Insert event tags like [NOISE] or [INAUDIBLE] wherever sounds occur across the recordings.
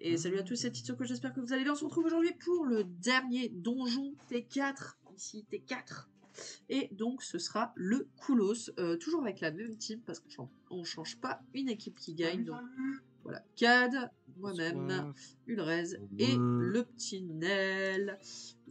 Et salut à tous, c'est Tito, que j'espère que vous allez bien. On se retrouve aujourd'hui pour le dernier donjon T4. Ici, T4. Et donc, ce sera le Koulos, euh, toujours avec la même team, parce qu'on ne change pas une équipe qui gagne. Donc, voilà, Cad, moi-même, Ulrez et le petit Nel.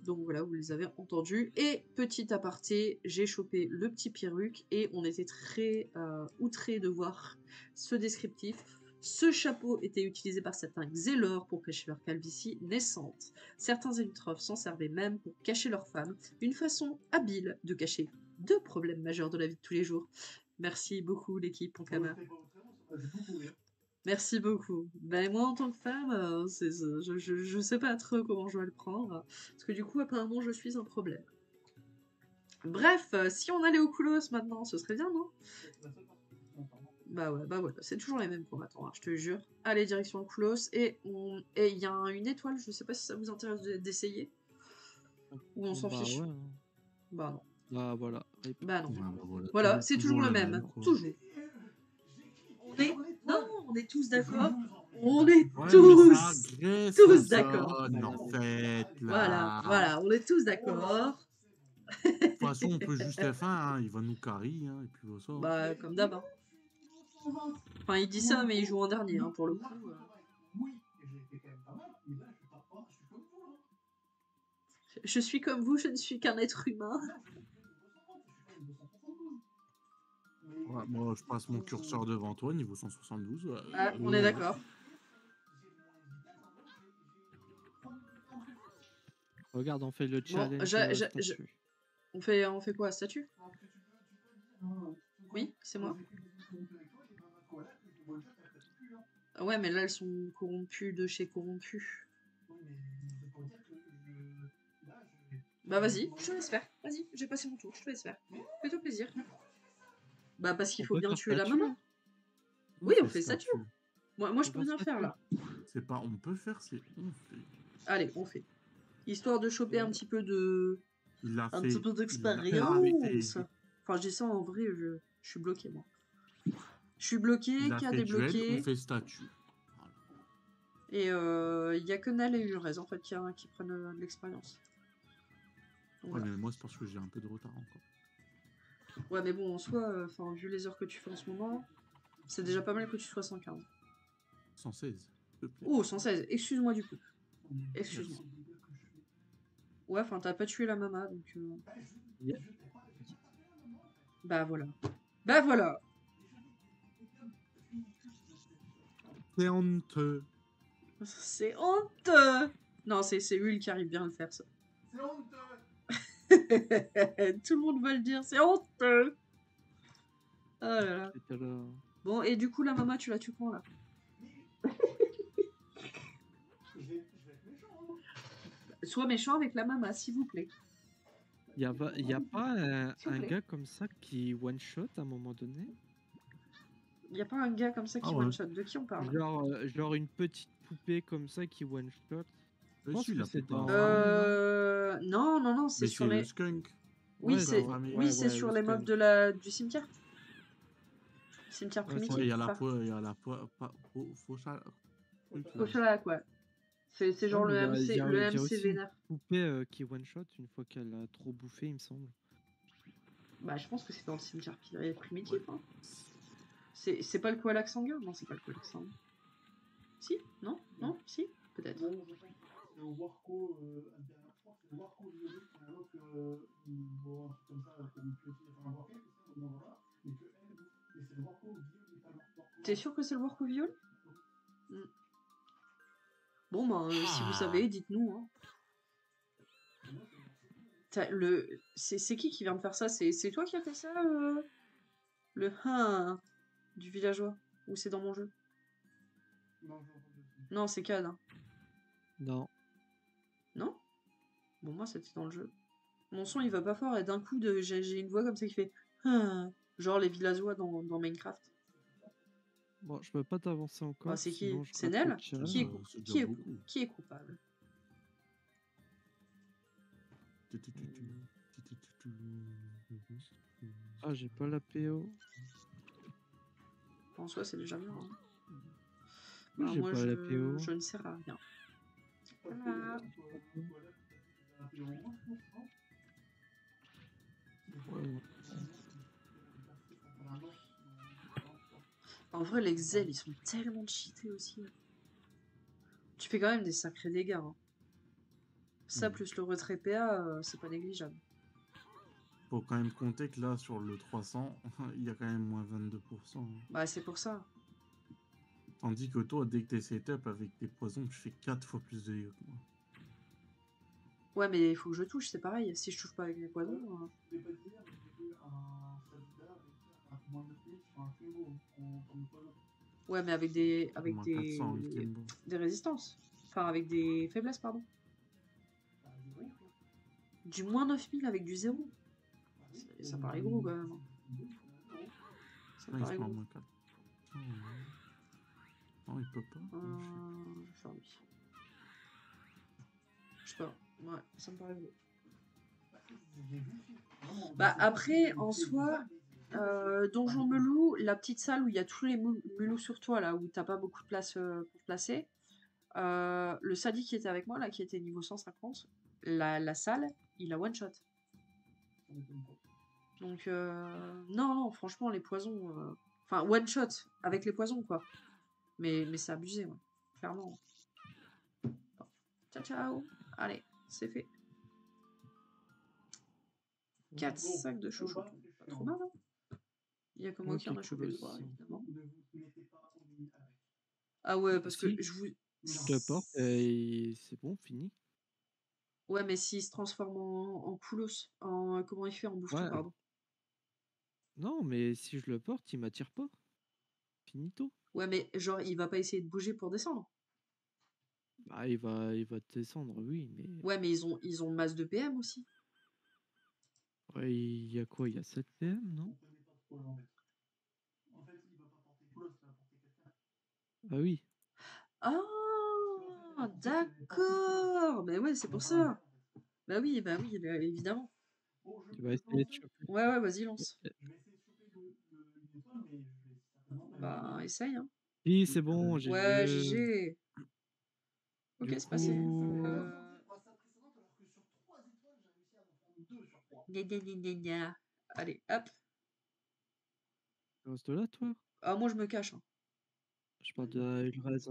Donc voilà, vous les avez entendus. Et petit aparté, j'ai chopé le petit perruque et on était très euh, outrés de voir ce descriptif. Ce chapeau était utilisé par certains Xélor pour cacher leur calvitie naissante. Certains élitrophes s'en servaient même pour cacher leurs femmes, une façon habile de cacher deux problèmes majeurs de la vie de tous les jours. Merci beaucoup l'équipe Ponkama. Merci beaucoup. Ben moi en tant que femme, euh, je, je, sais pas trop comment je vais le prendre, parce que du coup apparemment je suis un problème. Bref, euh, si on allait au Koulos maintenant, ce serait bien, non? Bah ouais, bah ouais, c'est toujours les mêmes combattants, hein, je te jure. Allez, direction Close, et on... et il y a une étoile, je sais pas si ça vous intéresse d'essayer. Ou on s'en bah fiche. Hein. Bah non. Bah voilà. Bah non. Bah voilà, c'est toujours, le même, toujours. On est... Non, on est tous d'accord. On est tous, tous d'accord. En fait, Voilà, voilà, on est tous d'accord. De toute façon, on peut juste [LAUGHS] F1, hein, il va nous carry, hein, et puis ça. Bah, comme d'hab. Enfin, il dit ça, mais il joue en dernier, hein, pour le coup. Je suis comme vous, je ne suis qu'un être humain. moi, je passe mon curseur devant toi, niveau 172. Ah, on est d'accord. Regarde, on fait le challenge. on, fait, on fait quoi Statue? Oui, c'est moi. Ouais, mais là, elles sont corrompues de chez corrompues. Bah vas-y, je te laisse faire. Vas-y, j'ai passé mon tour, je te laisse faire. Fais-toi plaisir. Bah parce qu'il faut bien tuer la maman. Oui, on fait statue. Moi, moi je peux rien faire là. C'est pas on peut faire, c'est on fait. Allez, on fait. Histoire de choper un petit peu de. un petit peu d'expérience. Enfin, je dis ça en vrai, je, je suis bloqué moi. Je suis bloqué, qui a débloqué. On fait statue. Et il euh, n'y a que Nel et Urez en fait qui, qui prennent euh, de l'expérience. Ouais, mais moi c'est parce que j'ai un peu de retard encore. Ouais, mais bon, en soi, euh, enfin, vu les heures que tu fais en ce moment, c'est déjà pas mal que tu sois 115. 116. Oh, 116, excuse-moi du coup. Excuse-moi. Ouais, enfin, t'as pas tué la mama, donc. Bah voilà. Bah voilà. C'est honteux. C'est honteux. Non, c'est Hul qui arrive bien à le faire, ça. C'est honteux. [LAUGHS] Tout le monde va le dire, c'est honteux. Oh là là. Bon, et du coup, la maman, tu la tues quand, là? Sois méchant avec la maman, s'il vous plaît. Il a, y a pas un, un gars comme ça qui one-shot à un moment donné? Il y a pas un gars comme ça qui ah one-shot. De qui on parle? Genre, euh, genre une petite poupée comme ça qui one-shot? Je pense que c'est dans... Euh... Non, non, non, c'est sur les... skunk. Oui, c'est oui, c'est sur les mobs de la... du cimetière. Cimetière primitif. Il y a la poids, il y a la poids... Fauchala, quoi. C'est genre le MC, le MC vénère. Poupée euh, qui one-shot une fois qu'elle a trop bouffé, il me semble. Bah, je pense que c'est dans le cimetière primitif. Hein. C'est pas le koalak sanguin? Non, c'est pas le koalak sanguin. Si? Non? Non? Si? Peut-être. C'est au Warco, euh, c'est au Warco violet, c'est un autre, euh, bon, comme ça, comme tu enfin, un Warco, c'est ça, on va mais que elle, mais c'est le Warco violet, T'es sûr que c'est le Warco violet mm. Bon, bah, euh, si vous savez, dites-nous. Hein. Le... C'est qui qui vient de faire ça? C'est toi qui as fait ça euh... Le hein du villageois Ou c'est dans mon jeu? Non, c'est Cad. Hein. Non. Non? Bon, moi, c'était dans le jeu. Mon son, il va pas fort, et d'un coup, de... j'ai une voix comme ça qui fait... Ah, genre les villageois dans, dans Minecraft. Bon, je peux pas t'avancer encore. Bah, c'est qui? C'est Nel? qui est, qui, est, qui est coupable? Ah, j'ai pas la PO. En soi, c'est déjà bien. Hein. Moi, pas je, la PO. je ne sers à rien. Voilà. Ouais, En vrai, les Xel, ils sont tellement cheatés aussi. Tu fais quand même des sacrés dégâts. hein. Ça, Mm. plus le retrait PA, euh, c'est pas négligeable. Faut quand même compter que là, sur le 300, [LAUGHS] il y a quand même moins 22%. hein. Bah, c'est pour ça. Tandis que toi, dès que t'es setup avec tes poisons, tu fais 4 fois plus de dégâts que moi. Ouais, mais il faut que je touche, c'est pareil. Si je touche pas avec mes poisons. euh, Ouais, mais avec des, avec Moins des, 400 avec Tembo. des résistances. Enfin, avec des faiblesses, pardon. Du moins 9000 avec du zéro. Ça- paraît gros quand même. Ça Ah, paraît gros. moins 4. Non, il peut pas. Euh, je vais faire lui. Je sais pas. Ouais, ça me paraît gros. Bah après, en soi, euh, Donjon Melou, la petite salle où il y a tous les mulous sur toi, là, où t'as pas beaucoup de place euh, pour placer, euh, le sadi qui était avec moi, là, qui était niveau 150, la, la salle, il a one shot. Donc, euh, non, non, franchement, les poisons. euh, Enfin, one shot avec les poisons, quoi. Mais, mais c'est abusé, ouais. Clairement. Bon. Ciao, ciao. Allez, c'est fait. 4 sacs de chouchou. Pas trop mal, hein Il y a que moi qui en a chopé trois, évidemment. Ah ouais, parce que Si. je vous. Je te porte et c'est bon, fini. Ouais, mais s'il se transforme en, en Koulos, en. Comment il fait En bouche Ouais. pardon. Non, mais si je le porte, il m'attire pas. Finito. Ouais, mais genre, il va pas essayer de bouger pour descendre. Bah, il va, il va descendre, oui, mais Ouais, mais ils ont, ils ont masse de PM aussi. ouais, il y a quoi? Il y a 7 PM, non? Ah oui. Ah, d'accord. Mais ouais, c'est pour ça. Bah oui, bah oui, bah, évidemment. Tu vas essayer de choper. Ouais, ouais, vas-y, lance. Bah, essaye, hein. Oui, c'est bon, j'ai Ouais. GG. Ok, c'est passé. coup- Euh... Gna, gna, gna. Allez, hop. Tu restes là, toi? Ah, moi, je me cache. hein. Je parle de Ulrez.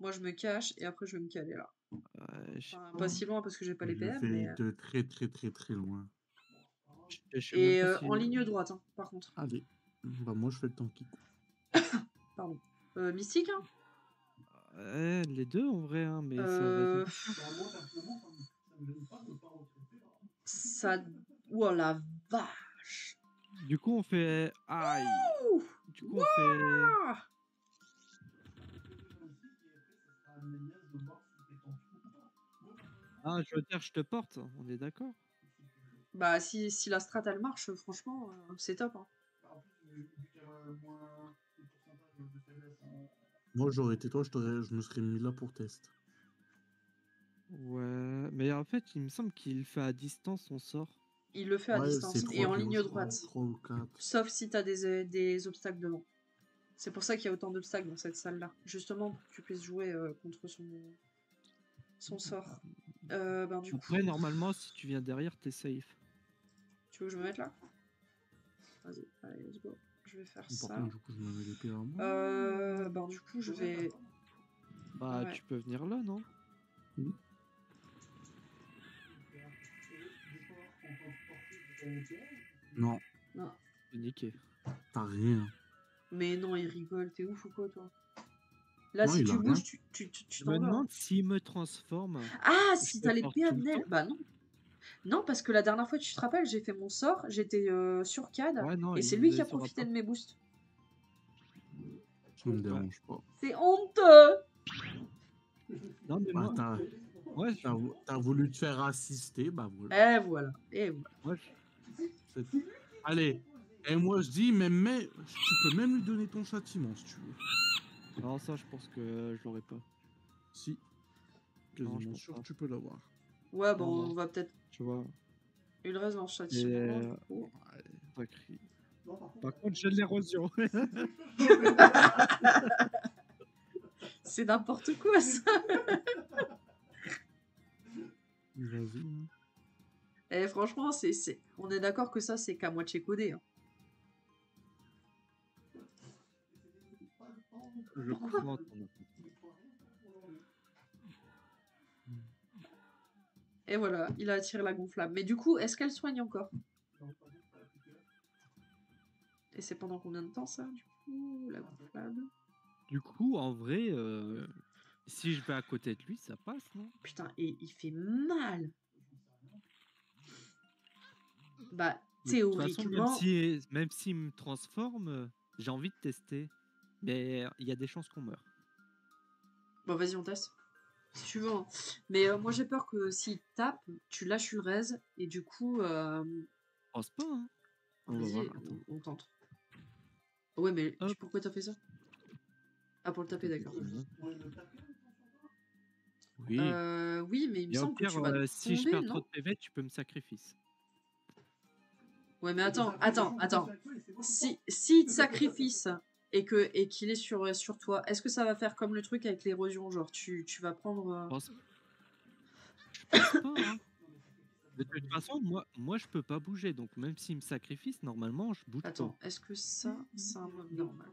Moi, je me cache et après, je vais me caler là. Ouais, je Enfin, pas. si loin parce que j'ai pas les Je le PM, fais mais... euh, de très très très très loin. Je- je Et euh, si- en ligne droite, hein, par contre. Allez. Bah moi je fais le temps [COUGHS] qui. Pardon. Euh, mystique, hein? Les deux en vrai, hein, mais Euh, ça va être... Ça... Oh la vache Du coup, on fait. Aïe Ouh Du coup, on fait. Ah Ah, je veux dire, je te porte, on est d'accord? Bah, si, si la strat, elle marche, franchement, euh, c'est top. Hein. Moi j'aurais été toi, je, t'aurais- je me serais mis là pour test. Ouais, mais en fait, il me semble qu'il fait à distance son sort. Il le fait à Ouais, distance et en ligne droite. Ou. Sauf si t'as des, des obstacles devant. C'est pour ça qu'il y a autant d'obstacles dans cette salle-là. Justement, pour que tu puisses jouer euh, contre son, son sort. Euh, ben, du coup, Après, normalement, si tu viens derrière, t'es safe. tu veux que je me mette là? Vas-y, allez, let's go. Je vais faire Par ça. contre, du coup, je me mets l'épée à moi. Euh, ben, du coup, je vais... Bah, Ouais. tu peux venir là, non? Non, Non. Niqué. t'as rien. Mais non, il rigole, t'es ouf ou quoi, toi? Là, Non, si tu bouges, rien. tu tu tu tu Je me t'en demande s'il me transforme. Ah, si t'as Nel temps Bah non. Non, parce que la dernière fois, tu te rappelles, j'ai fait mon sort, j'étais euh, sur CAD, Ouais, non, et c'est lui qui a profité pas. de mes boosts. Ça me dérange pas. C'est honteux Non, mais Bah, moi, ouais, t'as vou- t'as voulu te faire assister, bah voilà. Et voilà, C'est- Allez, et moi je dis, mais, mais tu peux même lui donner ton châtiment si tu veux. Non, ça, je pense que je l'aurai pas. Si. Non, je Quasiment sûr que tu peux l'avoir. Ouais, bon, on va peut-être... Tu vois, Il reste dans le châtiment. Et, euh. Par contre, j'ai de l'érosion. [LAUGHS] C'est n'importe quoi ça. [LAUGHS] Vas-y. hein. Et franchement, c'est, c'est... on est d'accord que ça, c'est qu'à moitié codé. hein. Je crois Et voilà, il a attiré la gonflable. Mais du coup, est-ce qu'elle soigne encore? Et c'est pendant combien de temps ça, du coup, la gonflable? Du coup, en vrai, euh, si je vais à côté de lui, ça passe, non? Putain, et il fait mal Bah, façon, même théoriquement... si, même s'il me transforme, j'ai envie de tester. Mais il y a des chances qu'on meure. Bon, vas-y, on teste. Si tu veux. hein. Mais euh, moi, j'ai peur que s'il tape, tu lâches une raise, et du coup... euh, pense pas, hein. On va Vas-y, voir. on, tente. Ouais, mais tu- Hop. pourquoi t'as fait ça? Ah, pour le taper, d'accord. Oui. Euh, oui, mais il me semble que pire, tu vas euh, si je perds trop de PV, tu peux me sacrifier. Ouais, mais attends, attends, attends. Si, si il te sacrifice et que et qu'il est sur, sur toi, est-ce que ça va faire comme le truc avec l'érosion Genre, tu, tu vas prendre. euh, Je pense, je pense pas, hein. De toute façon, moi, moi, je peux pas bouger. Donc, même s'il me sacrifie, normalement, je bouge Attends, pas. est-ce que ça, c'est un mob normal?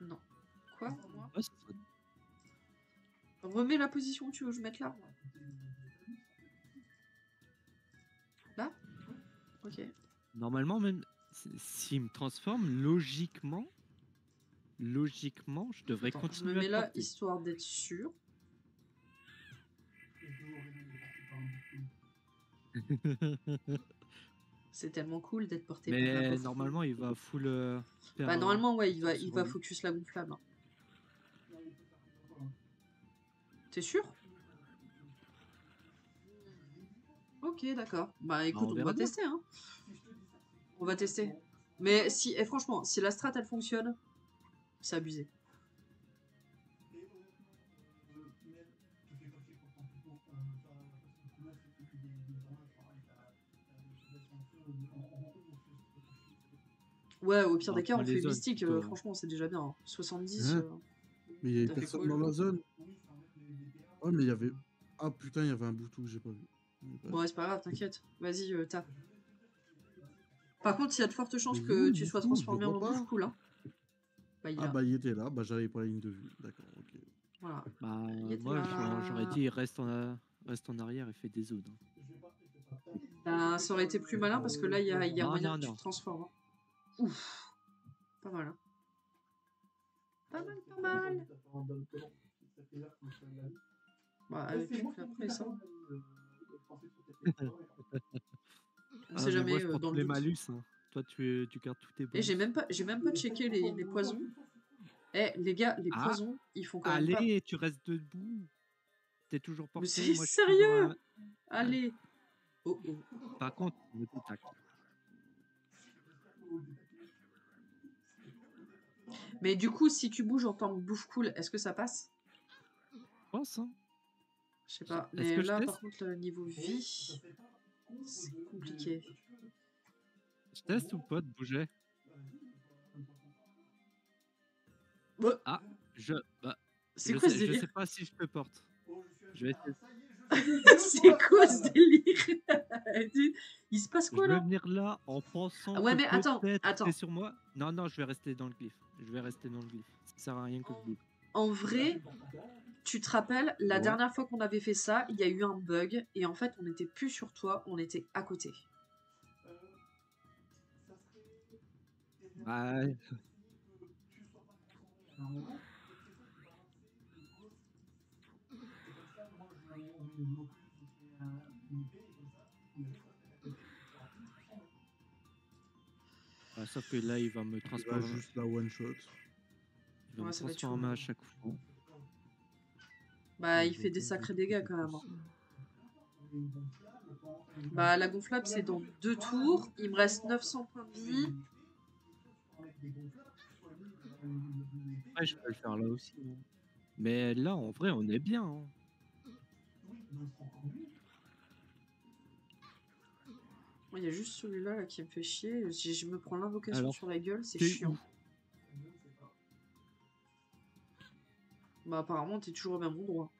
Non. Quoi? Ouais, Remets la position où tu veux que je mette là. Là? Ok. Normalement, même s'il me transforme, logiquement, logiquement, je devrais Attends, je continuer me mets là histoire d'être sûr. [LAUGHS] C'est tellement cool d'être porté Mais normalement, il va full. euh, Bah, normalement, ouais, il va, il va focus la gonflable. hein. T'es sûr? Ok, d'accord. Bah écoute, on on, va tester. Hein. On va tester. Mais si, et franchement, si la strat elle fonctionne, c'est abusé. Ouais, au pire des cas, on fait zones mystique. euh, hein. franchement, c'est déjà bien. hein. 70. Hein euh, Mais il y avait personne dans la zone. Ouais, mais il y avait. Ah putain, il y avait un boutou que j'ai pas vu. Bon, ouais, c'est pas grave, t'inquiète. Vas-y, euh, tape. Par contre, il y a de fortes chances que tu sois coup, transformé en. Hein. Bah, il Ah a. bah il était là, bah j'avais pas la ligne de vue. D'accord, ok. Voilà. Bah, moi, là. j'aurais- j'aurais dit reste en, reste en arrière et fais des zones. hein. Ben, ça aurait été plus malin parce que là, il y a, y a Non, moyen non, que tu te transformes. hein. Ouf. Pas mal. hein. Pas mal, pas mal. Bah, euh, fais [LAUGHS] après ça. On Ah, sait mais jamais moi, je euh, prends dans tous le les doute. malus. hein. Toi, tu, tu gardes tous tes Et bonus. j'ai même pas, j'ai même pas checké les, les poisons. Eh, les gars, les Ah. poisons, ils font quand même pas. Allez, tu restes debout. T'es toujours porté. c'est moi, je suis sérieux Allez. Oh, oh. à- Par contre. Mais du coup, si tu bouges en tant que bouffe cool, est-ce que ça passe? Je pense, hein. Je sais pas. Est-ce Mais que je là, teste? par contre, le niveau vie, c'est compliqué. Je teste ou pas de bouger? Ouais. Ah, je. Bah, C'est je quoi sais, ce Je délire? sais pas si je te porte. Je vais. [LAUGHS] C'est quoi ce délire? [LAUGHS] Il se passe Je quoi vais là? venir là en pensant Ah ouais, que mais attends, attends. sur moi. Non, non, je vais rester dans le glyphe. Je vais rester dans le glyphe. Ça sert à rien que je bouge. En vrai, tu te rappelles, la Ouais. dernière fois qu'on avait fait ça, il y a eu un bug et en fait, on n'était plus sur toi, on était à côté. Bah, bah, sauf que là, il va me Il va transformer, juste la one shot. il va Ouais, me transformer à chaque fois. Bah, il fait des sacrés dégâts quand même. Bah, la gonflable, c'est dans deux tours. Il me reste 900 points de vie. Ouais, je peux le faire là aussi. hein. Mais là, en vrai, on est bien. hein. Il y a juste celui-là là, qui me fait chier. Je, je me prends l'invocation Alors, sur la gueule, c'est chiant. Bah apparemment t'es toujours au même endroit.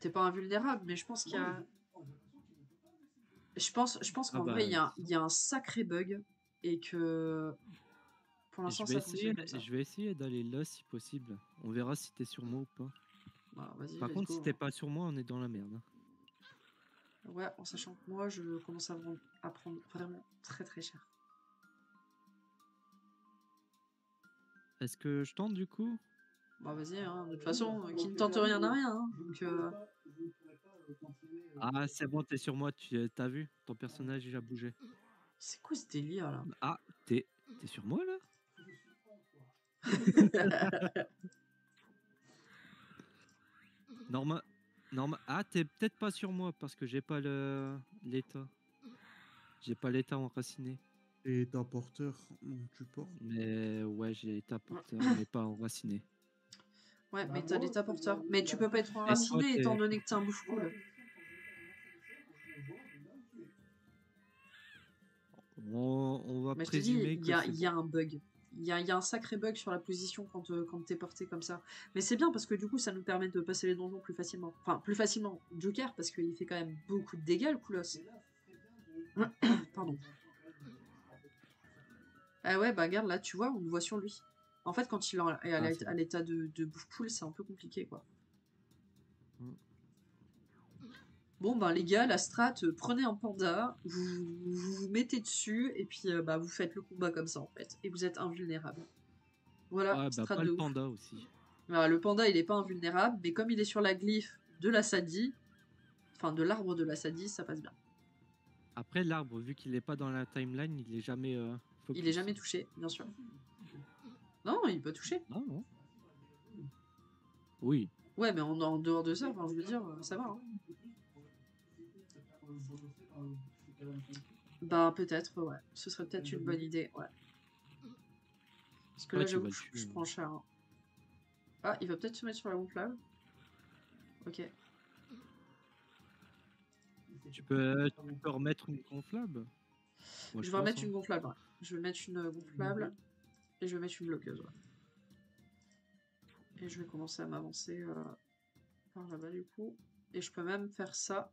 T'es pas invulnérable, mais je pense qu'il y a... Je pense, je pense Ah qu'en bah, vrai, il y, a un- il y a un sacré bug et que pour l'instant ça fonctionne essayer, je vais essayer d'aller là si possible. On verra si t'es sur moi ou pas. Bah, Par contre, go, si hein. t'es pas sur moi, on est dans la merde. hein. Ouais, en sachant que moi, je commence à, vendre- à prendre vraiment très très cher. Est-ce que je tente du coup? Bah vas-y, hein, de toute façon, euh, qui ne tente rien n'a rien. hein, donc, euh, Ah, c'est bon, t'es sur moi, tu t'as vu? Ton personnage il a bougé. c'est quoi ce délire là? Ah, t'es t'es sur moi là? [LAUGHS] Norma... Norma... Ah, t'es peut-être pas sur moi parce que j'ai pas le l'état. J'ai pas l'état enraciné. Et ta porteur, donc tu portes? Mais ouais, j'ai état porteur, [COUGHS] mais pas enraciné. Ouais, mais t'as l'état porteur. Mais tu peux pas être enraciné étant donné que t'es un bouffe cool. On, on va Mais je te dis, présumer il y a, y un bug. Il y a, il y a un sacré bug sur la position quand, euh, quand t'es porté comme ça. Mais c'est bien parce que du coup, ça nous permet de passer les donjons plus facilement. Enfin, plus facilement. Joker, parce qu'il fait quand même beaucoup de dégâts, le Koulos. [CLEARS THROAT] Pardon. Ah ouais, bah regarde, là, tu vois, on le voit sur lui. En fait, quand il est à Ah, l'état de, de bouffe poule, c'est un peu compliqué, quoi. Mm. Bon, ben les gars, la strat, euh, prenez un panda, vous vous, vous mettez dessus, et puis euh, bah, vous faites le combat comme ça, en fait. Et vous êtes invulnérable. Voilà, bah strat pas de le ouf. panda aussi. Voilà, le panda, il est pas invulnérable, mais comme il est sur la glyphe de la Sadi, enfin de l'arbre de la Sadi, ça passe bien. Après l'arbre, vu qu'il est pas dans la timeline, il est jamais. euh, Il est focus. jamais touché, bien sûr. Non, il peut toucher. Non, non. Oui. Ouais, mais en, en dehors de ça, enfin, je veux dire, euh, ça va. hein. Bah, peut-être, ouais. Ce serait peut-être une bonne idée, ouais. Parce que là, j'avoue je, je hein. prends cher. hein. Ah, il va peut-être se mettre sur la gonflable. Ok. Tu peux, tu peux remettre une gonflable Moi, je vais remettre hein. une gonflable, ouais. Je vais mettre une euh, gonflable et je vais mettre une bloqueuse, ouais. Et je vais commencer à m'avancer euh, par là-bas, du coup. Et je peux même faire ça.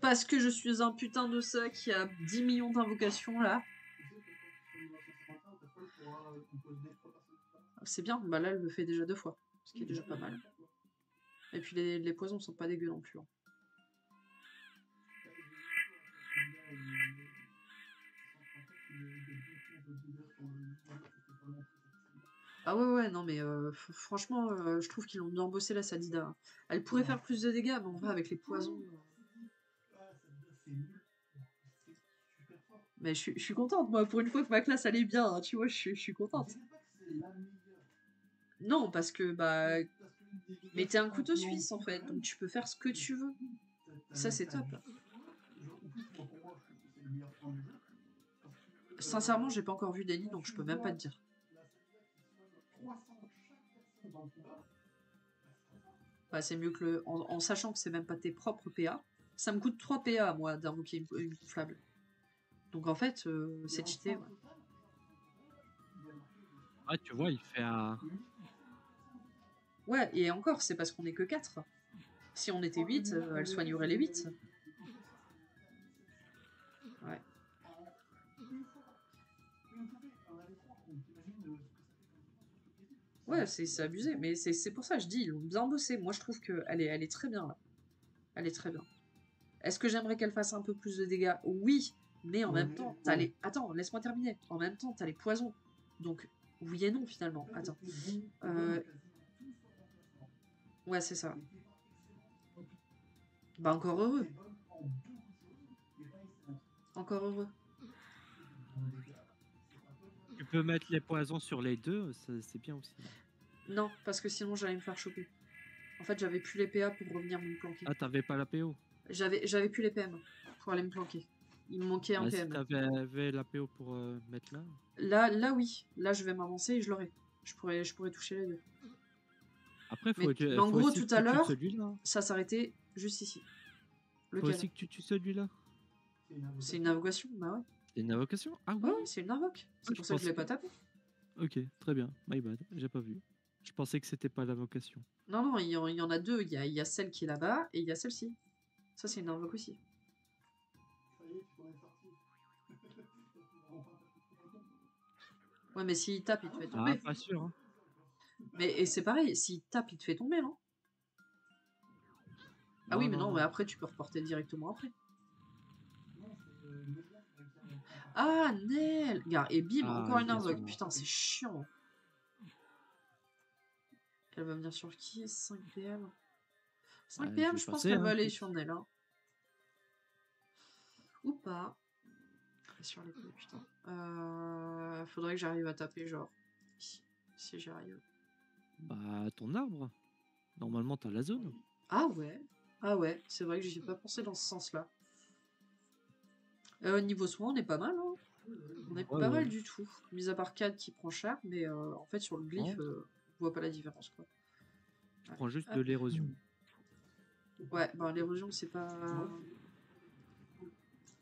Parce que je suis un putain de ça qui a 10 millions d'invocations, là. C'est bien, bah là, elle le fait déjà deux fois. Ce qui est déjà pas mal. Et puis les, les poisons sont pas dégueux non plus. hein. Ah ouais, ouais, non, mais euh, franchement, euh, je trouve qu'ils ont bien bossé la Sadida. Elle pourrait faire plus de dégâts, mais en vrai, avec les poisons. euh. Mais je, suis- je suis contente, moi, pour une fois que ma classe allait bien, hein, tu vois, je, suis- je suis contente. Non, parce que, bah. Mais t'es un couteau suisse, en fait, donc tu peux faire ce que tu veux. Ça, c'est top. Sincèrement, j'ai pas encore vu d'Eli, donc je peux même pas te dire. Bah, c'est mieux que le. En, en sachant que c'est même pas tes propres PA. Ça me coûte 3 PA, moi, d'invoquer une, gonflable. Donc en fait, euh, c'est cheaté. ouais. Ah, tu vois, il fait un. Ouais, et encore, c'est parce qu'on est que 4. Si on était 8, euh, elle soignerait les 8. Ouais, c'est abusé, mais c'est c'est pour ça que je dis, ils l'ont bien bossé. Moi, je trouve qu'elle est, elle est très bien là. Elle est très bien. Est-ce que j'aimerais qu'elle fasse un peu plus de dégâts? Oui, mais en même temps, t'as les. Attends, laisse-moi terminer. En même temps, t'as les poisons. Donc, oui et non finalement. Attends. Euh, Ouais, c'est ça. Bah, encore heureux. Encore heureux. Tu peux mettre les poisons sur les deux, c'est bien aussi. Non, parce que sinon j'allais me faire choper. En fait, j'avais plus les PA pour revenir me planquer. Ah, t'avais pas la PO J'avais, j'avais plus les PM pour aller me planquer. Il me manquait un Ah, Si PM. t'avais avais la PO pour euh, mettre là. Là, là, oui. Là, je vais m'avancer et je l'aurai. Je pourrais, je pourrais toucher les deux. Après, faut Mais- que, mais en faut gros, aussi tout que à tu tues l'heure, celui-là. Ça s'arrêtait juste ici. Faut Lequel? aussi que tu tues celui-là. C'est une invocation, bah ouais. C'est une invocation? Ah oui Ouais, ouais, c'est une invoque. C'est Ah, pour je ça que je l'ai pas tapé. Ok, très bien. My bad, j'ai pas vu. Je pensais que c'était pas l'invocation. Non, non, il y, en, il y en a deux. Il y a, il y a celle qui est là-bas et il y a celle-ci. Ça, c'est une invoque aussi. Ouais, mais s'il tape, il te fait Ah, tomber. pas sûr. hein. Mais et c'est pareil, s'il tape, il te fait tomber, non? Ah oui, mais non, mais après, tu peux reporter directement après. Ah, Nel Regarde, et bim, Ah, encore une invoque. Putain, c'est chiant. Elle va venir sur qui 5 PM 5 Ouais, PM, je pense qu'elle hein. va aller sur Nel. hein. Ou pas. Sur les coups, putain. Euh, faudrait que j'arrive à taper, genre. ici, Si j'y arrive. Bah, ton arbre. Normalement, t'as la zone. Ah ouais, ah ouais, c'est vrai que j'y ai pas pensé dans ce sens-là. Euh, niveau soin, on est pas mal, hein. On est Ouais, pas ouais. mal du tout. Mis à part 4 qui prend cher, mais euh, en fait sur le glyphe, Ouais. euh, on voit pas la différence quoi. Tu prends juste Hop. de l'érosion. Ouais, bah l'érosion c'est pas.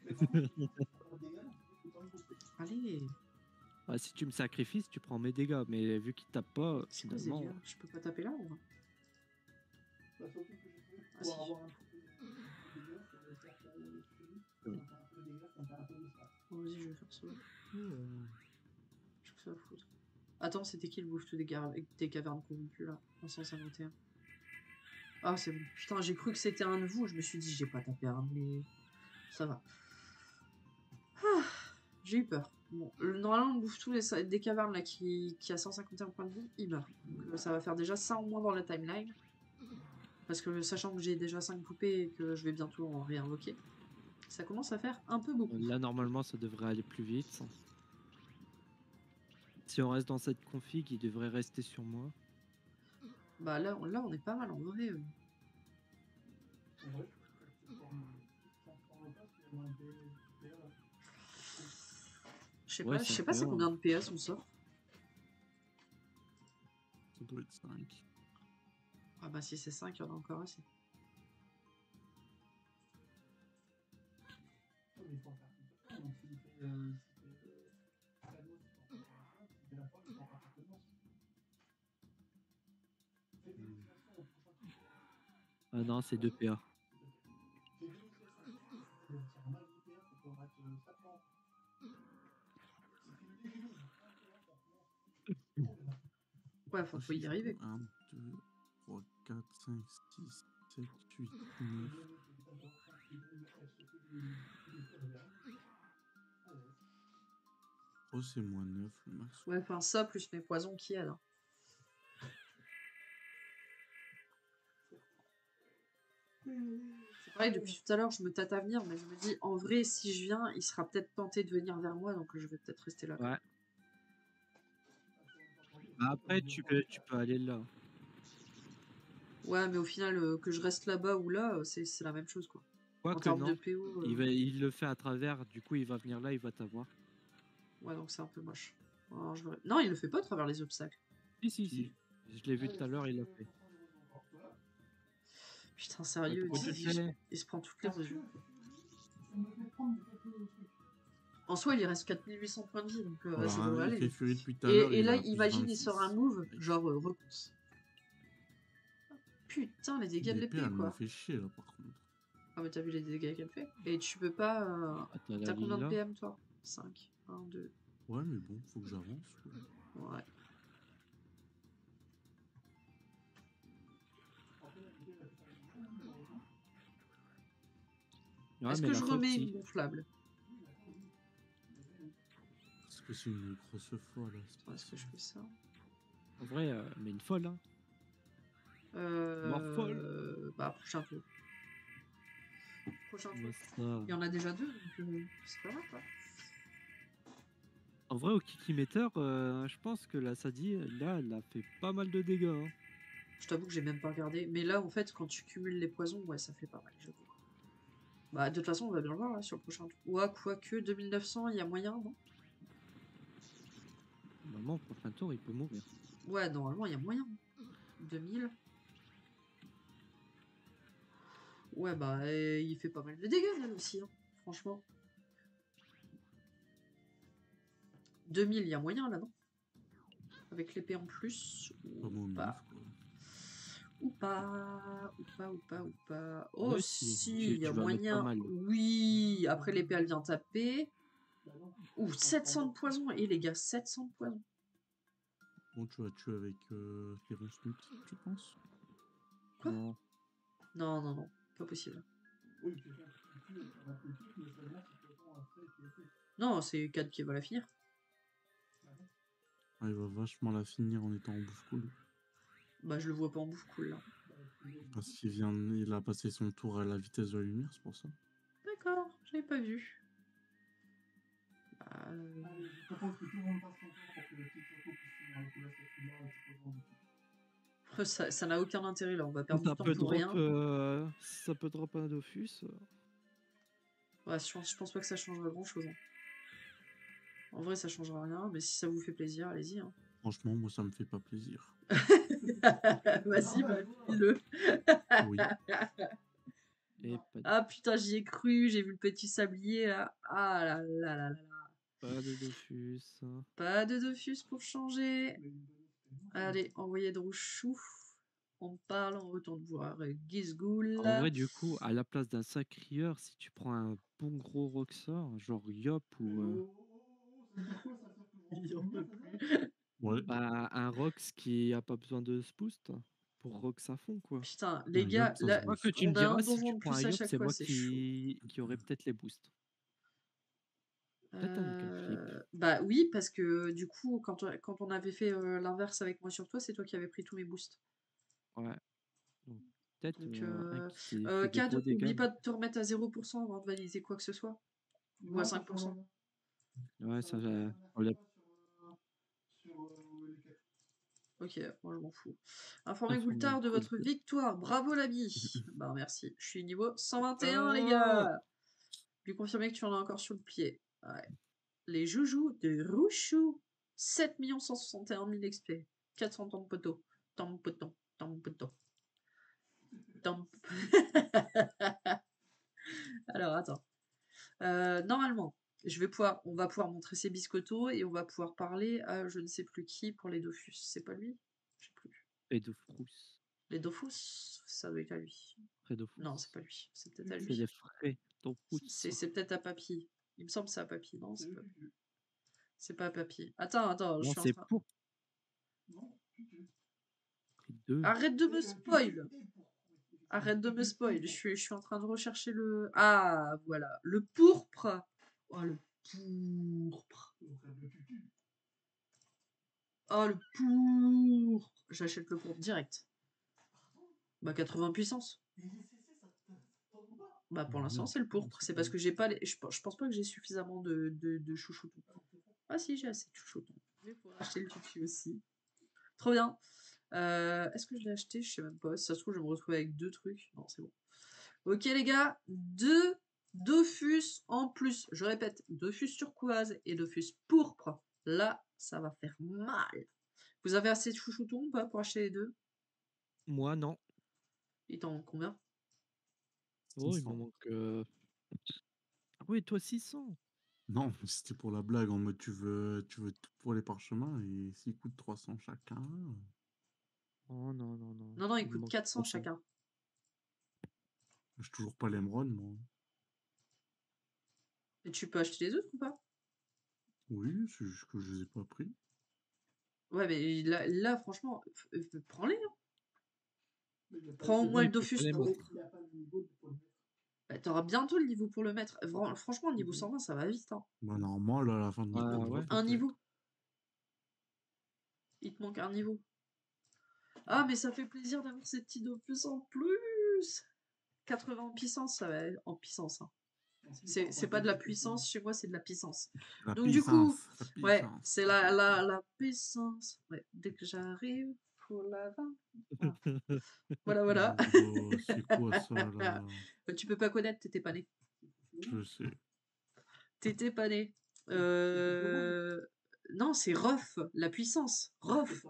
[LAUGHS] Allez, Bah, si tu me sacrifies, tu prends mes dégâts. Mais vu qu'il tape pas, quoi finalement. Je peux pas taper là ou pas? Ah, si. Je ça. Ça va foutre. Attends, c'était qui le bouffe des, des cavernes corrompues là En 151. Ah, c'est bon. Putain, j'ai cru que c'était un de vous. Je me suis dit, j'ai pas tapé un, mais ça va. Ah, j'ai eu peur. Bon, le- normalement, on bouffe tous des cavernes là qui, qui a 151 points de vie, il meurt. Euh, ça va faire déjà ça en moins dans la timeline. Parce que sachant que j'ai déjà 5 poupées et que je vais bientôt en réinvoquer, ça commence à faire un peu beaucoup. Là, normalement, ça devrait aller plus vite. Si on reste dans cette config, il devrait rester sur moi. Bah là, on- là on est pas mal en vrai. euh. Je sais Ouais, pas, je sais pas c'est bien. combien de PS on sort. Ça doit être 5. Ah bah si c'est 5, il y en a encore assez. Ah non, c'est 2 PA. Ouais, enfin faut y arriver. 1, 2, 3, 4, 5, 6, 7, 8, 9. Oh, c'est moins 9 le max. Ouais, enfin ça plus mes poisons qui aident. hein. C'est pareil, depuis tout à l'heure je me tâte à venir, mais je me dis en vrai si je viens, il sera peut-être tenté de venir vers moi, donc je vais peut-être rester là. Ouais. Bah, Après, tu peux, tu peux aller là. Ouais, mais au final, euh, que je reste là-bas ou là, euh, c'est c'est la même chose quoi. En Quoique termes non. de PO, euh, Il, va, il le fait à travers, du coup, il va venir là, il va t'avoir. ouais, donc c'est un peu moche. Alors, je vais- Non, il le fait pas à travers les obstacles. Si, si, si. Je l'ai vu tout à l'heure, il l'a fait. Putain, sérieux, il, se prend toutes les mesures. En soi, il reste 4800 points de vie, donc euh, Voilà, ça devrait aller. Et, et il là, imagine, il 26. sort un move, genre euh, repousse. Putain, les dégâts de L'épée, quoi. fait chier là par contre. Ah, mais t'as vu les dégâts qu'elle fait Et tu peux pas. euh, Ah, t'as combien de. PM, toi? 5. 1, 2. Ouais, mais bon, faut que j'avance. Ouais. Ouais, Est-ce que je remets une gonflable? Parce que c'est une grosse fois là. c'est pas Est-ce que je fais ça? En vrai, euh, mais une folle, hein. Euh. Morphole. Bah, prochain tour. Prochain tour. Mais ça- Il y en a déjà deux, donc euh, c'est pas mal, quoi. En vrai, au Kikimeter, euh, je pense que la Sadi, là, elle a fait pas mal de dégâts. hein. Je t'avoue que j'ai même pas regardé. Mais là, en fait, quand tu cumules les poisons, ouais, ça fait pas mal, j'avoue. Bah, de toute façon, on va bien le voir là, sur le prochain tour. Ouais, quoique 2900, il y a moyen, non? Normalement, au prochain tour, il peut mourir. Ouais, normalement, il y a moyen. 2000. Ouais, bah, il fait pas mal de dégâts, là, aussi, hein, franchement. 2000, il y a moyen, là, non? Avec l'épée en plus, ou pas. Ou pas, ou pas, ou pas, ou pas. Oh, si, il y a moyen. Oui, après l'épée, elle vient taper. Ouh, 700 de poison. Et les gars, 700 de poison. Bon, tu vas tuer avec euh, les tu penses? Quoi? Non. non, non, non pas possible. Non, c'est 4 qui va la finir. ah, Il va vachement la finir en étant en bouffe cool. Bah, je le vois pas en bouffe cool là. Parce qu'il vient, il a passé son tour à la vitesse de la lumière, c'est pour ça. D'accord, j'avais pas vu. Bah, euh, ça ça n'a aucun intérêt là, on va perdre Ça du temps peut, pour drop, rien. euh, ça peut drop un Dofus. euh. Ouais, je pense, je pense pas que ça changera grand chose. En vrai, ça changera rien, mais si ça vous fait plaisir, allez-y. hein. Franchement, moi, ça me fait pas plaisir. Vas-y, [LAUGHS] bah, file-le. Oui. Et pas, de- Ah putain, j'y ai cru, j'ai vu le petit sablier là. Ah là là là là là. pas de Dofus. hein. Pas de Dofus pour changer. Allez, envoyez de. On parle, on retourne voir Gizgoul. En vrai, du coup, à la place d'un sacrieur, si tu prends un bon gros Roxor, genre Yop ou euh, [LAUGHS] Ouais. bah, un Rox qui a pas besoin de ce boost pour Rox à fond, quoi. Putain, les gars, là, Moi que tu me diras, si tu prends un Yop, c'est moi qui... qui aurait peut-être les boosts. Peut-être un Nuka Euh, bah oui, parce que du coup, quand, on- quand on avait fait euh, l'inverse avec moi sur toi, c'est toi qui avais pris tous mes boosts. Ouais. Donc, peut-être Donc, euh, un euh, qui fait Euh, des Cad, gros oublie dégâts. pas de te remettre à 0% avant de valider quoi que ce soit. Ou à 5%. Ouais, ça, j'ai- on l'a- Ok, moi je m'en fous. Informez Informez Goultard de Goultard. votre victoire. Bravo l'ami. [LAUGHS] bah merci. Je suis niveau 121 les gars. Lui confirmer que tu en as encore sur le pied. Ouais. Les joujoux de Rouchou. 7 161 000 XP. 400 temps de poteau. Temps de poteau. Temps de poteau. Temps de- [LAUGHS] Alors attends. Euh, normalement, je vais pouvoir, on va pouvoir montrer ses biscottos et on va pouvoir parler à je ne sais plus qui pour les Dofus. C'est pas lui? Je sais plus. De Frousse. Les Dofus, ça doit être à lui. Non, c'est pas lui. C'est peut-être à lui. les c'est peut-être à Papy. Il me semble que c'est à Papy. Non, c'est pas. C'est pas à Papy. Attends, attends. je Non, suis en train- pour. Deux. Arrête de me spoil. Arrête de me spoil. Je suis, je suis en train de rechercher le. Ah, voilà. Le pourpre. Oh, le pourpre. Oh, le pourpre. J'achète le pourpre direct. Bah, 80 puissance. Bah, pour Ah, l'instant, c'est le pourpre. C'est parce que j'ai pas les... je, pe- je pense pas que j'ai suffisamment de, de, de chouchoutons. Ah, si, j'ai assez de chouchoutons. Je vais pouvoir acheter le tutu aussi. Trop bien. Euh, Est-ce que je l'ai acheté? Je sais même pas. Si ça se trouve, je vais me retrouver avec deux trucs. Non, c'est bon. Ok, les gars. Deux Dofus en plus. Je répète, Dofus turquoise et Dofus pourpre. Là, ça va faire mal. Vous avez assez de chouchoutons ou pas pour acheter les deux? Moi, non. Il t'en combien? Oh, il 600. m'en manque. euh, Ah oui, toi 600. Non, mais c'était pour la blague, en mode tu veux, tu veux tout pour les parchemins et s'ils coûtent 300 chacun. euh, Oh non, non, non. Non, non, il me coûte manque 400 300. chacun. J'ai toujours pas l'émeraude, moi. Et tu peux acheter les autres ou pas? Oui, c'est juste que je les ai pas pris. Ouais, mais là, là, franchement, prends-les. hein. Prends au moins le Dofus pour. Bah, T'auras bientôt le niveau pour le mettre. Franchement, le niveau 120, ça va vite. hein. Bah, normalement, là, à la fin de Ah, niveau, ouais. Un niveau. Il te manque un niveau. Ah, mais ça fait plaisir d'avoir ces petits Dofus en plus. 80 en puissance, ça va être en puissance. hein. C'est c'est pas de la puissance, chez moi, c'est de la puissance. La Donc, du coup, Ouais, c'est la, la, la puissance. Ouais, dès que j'arrive, faut la vaincre. Voilà, voilà. Oh, c'est quoi [LAUGHS] ça, là? Euh, Tu peux pas connaître, t'étais pas né. Je sais. T'étais pas né. Euh... Non, c'est Ruff, la puissance. Ruff.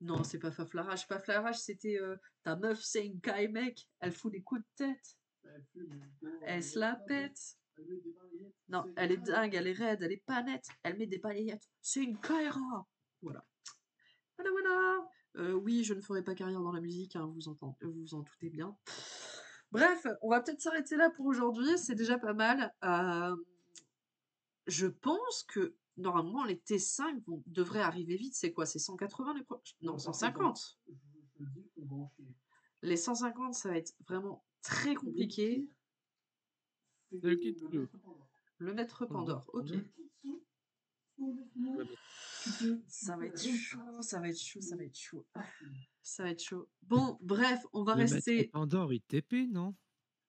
Non, c'est pas Faflarage. Faflarage, c'était euh, ta meuf, c'est une Kai mec. Elle fout des coups de tête. Elle se la pète. Non, elle est dingue. elle est raide, elle est pas nette, elle met des balayettes. C'est une Kaira Voilà. Voilà, voilà Euh, Oui, je ne ferai pas carrière dans la musique, hein, vous, entend- vous vous en doutez bien. Bref, on va peut-être s'arrêter là pour aujourd'hui, c'est déjà pas mal. Euh, je pense que normalement les T5 vont, devraient arriver vite. C'est quoi C'est 180 les prochains Non, Non, par contre, 150. Je je te dis qu'on va en chier. Les 150, ça va être vraiment très compliqué. Le. Le maître Pandore, ok. Ça va être rien chaud, ça va être chaud, ça va être chaud. facile. Ça va être chaud. Bon, bref, on va Le rester. Pandore, il TP, non?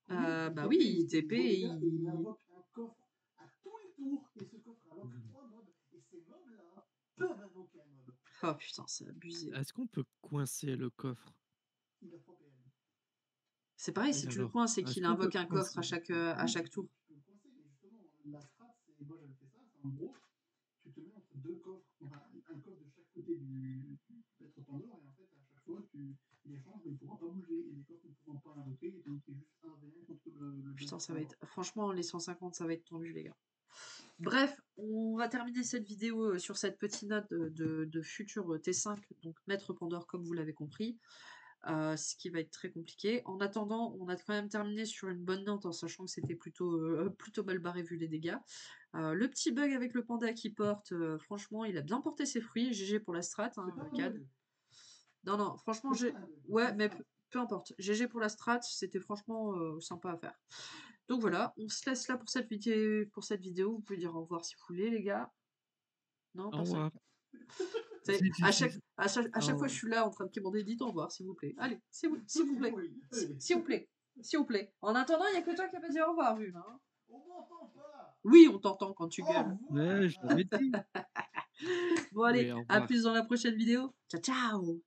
Euh, bah oui, il TP, regarde et il- il invoque un coffre à tous les tours, et ce coffre invoque trois mobs, et ces mobs-là peuvent invoquer un mob. Oh putain, c'est abusé. Est-ce qu'on peut coincer le coffre? Il a 3 PM. C'est pareil, si tu le coins, c'est qu'il invoque un coffre à chaque, euh, à chaque tour. Tu peux le coincer, mais justement, la strat, c'est. Moi j'avais fait ça, c'est en gros, tu te mets entre deux coffres, enfin, un coffre de chaque côté du maître Pandore, et en fait, à chaque fois, tu les changes, mais ne pourront pas bouger, et les coffres ne pourront pas invoquer, et donc c'est juste 1 v 1 contre le. le Putain, ça va être. Franchement, les 150, ça va être tendu, les gars. Bref, on va terminer cette vidéo euh, sur cette petite note de, de, de futur euh, T5, donc Maître Pandore, comme vous l'avez compris. euh, ce qui va être très compliqué. En attendant, on a quand même terminé sur une bonne note en sachant que c'était plutôt, euh, [LAUGHS] plutôt mal barré vu les dégâts. Euh, le petit bug avec le panda qui porte, euh, franchement, il a bien porté ses fruits. GG pour la strat, hein, Cad. Non, non, franchement, j'ai. Ouais, mais peu, peu importe. GG pour la strat, c'était franchement euh, sympa à faire. Donc voilà, on se laisse là pour cette, vidéo, pour cette vidéo. Vous pouvez dire au revoir si vous voulez, les gars. Non, Au revoir. [LAUGHS] À chaque, à chaque, à chaque fois, je suis là en train de commander, dites au revoir, s'il vous plaît. Allez, s'il vous, s'il vous plaît. S'il vous plaît. S'il vous plaît. En attendant, il n'y a que toi qui a pas dit au revoir, Jules. hein. On m'entend pas Oui, on t'entend quand tu Au gueules. Ouais, je l'avais dit. [LAUGHS] Bon, allez, à plus dans la prochaine vidéo. Ciao, ciao